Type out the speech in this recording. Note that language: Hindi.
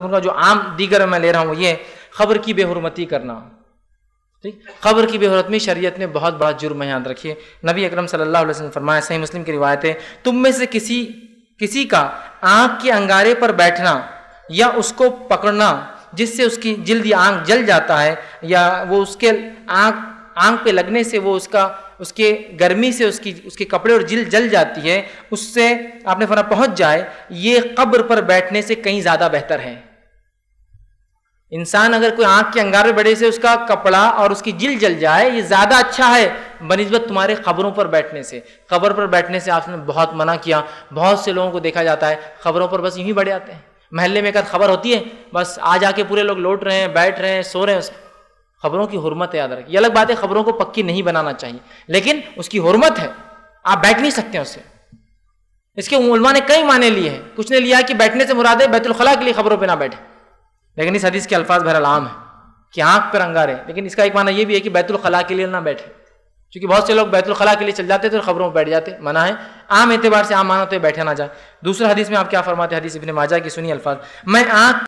उनका जो आम दीगर मैं ले रहा हूँ, ये खबर की बेहरमती करना। ठीक? खबर की बेहरमती, शरीयत ने बहुत बड़ा जुर्म है याद रखिए। नबी अकरम सल्लल्लाहु अलैहि वसल्लम फरमाया, सही मुस्लिम की रिवायत है, तुम में से किसी किसी का आँख के अंगारे पर बैठना या उसको पकड़ना जिससे उसकी जिल्द आँख जल जाता है या वो उसके आँख आँख पे लगने से वो उसका, उसके गर्मी से उसकी, उसके कपड़े और जिल जल जाती है, उससे आपने फरा पहुँच जाए, ये कब्र पर बैठने से कहीं ज़्यादा बेहतर है। इंसान अगर कोई आँख के अंगारे बड़े से उसका कपड़ा और उसकी जिल जल जाए, ये ज़्यादा अच्छा है बनस्बत तुम्हारे खबरों पर बैठने से। खबर पर बैठने से आपने बहुत मना किया, बहुत से लोगों को देखा जाता है खबरों पर बस यूँ ही बढ़ जाते हैं। महल्ले में एक खबर होती है, बस आ जाके पूरे लोग लौट रहे हैं, बैठ रहे हैं, सो रहे हैं खबरों की हरमत याद रखिए अलग बात है, खबरों को पक्की नहीं बनाना चाहिए। लेकिन उसकी हरमत है। आप बैठ नहीं सकते उससे। इसके उलमा ने कई माने लिए हैं। कुछ ने लिया कि बैठने से मुराद बैतुलखला के लिए खबरों पर ना बैठे। लेकिन इस हदीस के अल्फाज बहरल आम है कि आँख पर अंगार है। लेकिन इसका एक माना यह भी है कि बैतुलखला के लिए ना बैठे। क्योंकि बहुत से लोग बैतुलखला के लिए चल जाते थे और खबरों में बैठ जाते। मना है। आम एतबार से आम माना तो बैठे ना जाए। दूसरा हदीस में आप क्या फरमाते हदीस इबन माजा की सुनी अल्फाज। मैं आँख